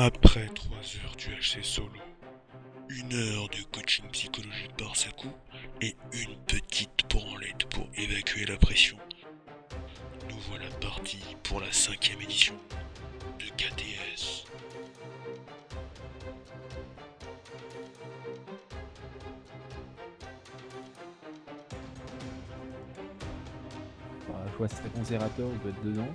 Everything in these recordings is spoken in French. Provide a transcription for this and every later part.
Après 3 heures du HC solo, une heure de coaching psychologique par Saku et une petite branlette pour évacuer la pression. Nous voilà partis pour la cinquième édition de KTS. Je vois c'est conservateur, il doit être dedans.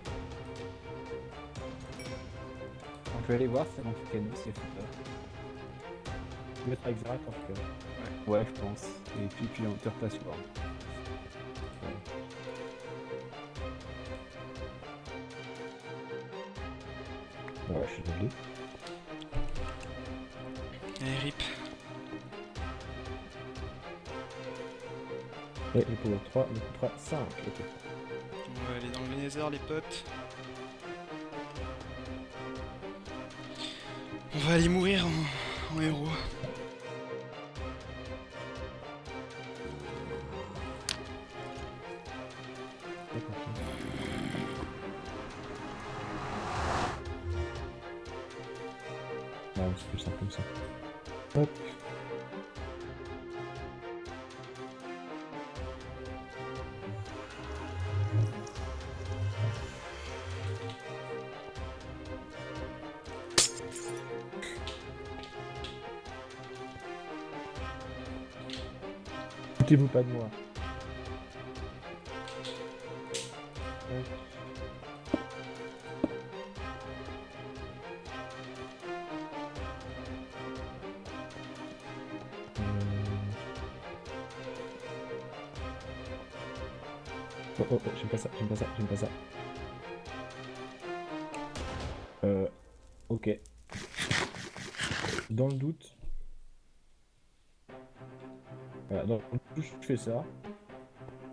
Vais aller voir si c'est dans Fukano, si elle fait peur. Avec Zrak en tout cas. Ouais, je pense. Et puis, puis on te repasse voir. Ouais, je suis désolé. Eh, rip. Et le power 3 me coupera 5. Ok. On va aller dans le Nether, les potes. On va aller mourir en, en héros. Ouais, c'est plus simple comme ça. Hop. Foutez-vous pas de moi. Hop. Oh oh oh, j'aime pas ça, j'aime pas ça, j'aime pas ça. Euh. Ok. Dans le doute. Voilà, doute, je fais ça.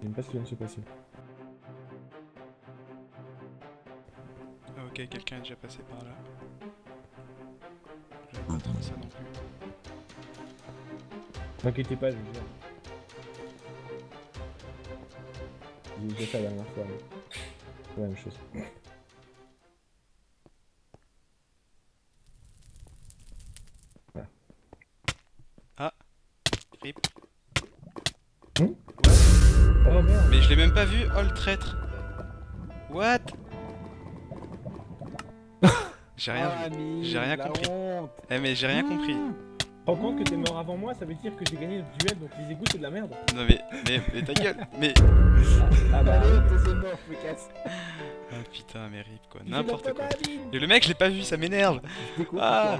J'aime pas ce qui vient de se passer. Ah, ok, quelqu'un est déjà passé par là. Je vais pas attendre ça non plus. T'inquiétez pas, je veux dire. J'ai déjà fait la dernière fois. mais C'est la même chose. L'ai même pas vu, oh le traître What? J'ai rien Ah, vu. J'ai rien compris. honte. Eh mais j'ai rien compris. Rends compte que t'es mort avant moi, ça veut dire que j'ai gagné le duel, donc les égouts c'est de la merde. Non mais, mais, mais ta gueule Mais... Ah bah, allez, deuxième mort, casse. Ah putain, mais rip quoi, n'importe quoi. Et le mec, je l'ai pas vu, ça m'énerve Ah.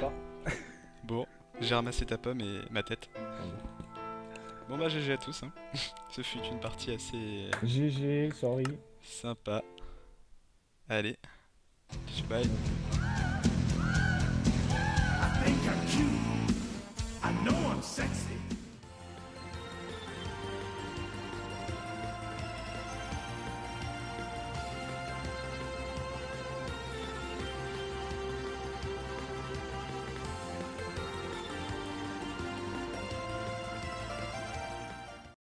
Bon, j'ai ramassé ta pomme et ma tête. Bon bah GG à tous, hein. Ce fut une partie assez GG, sorry. sympa. Allez, bye. I think. I.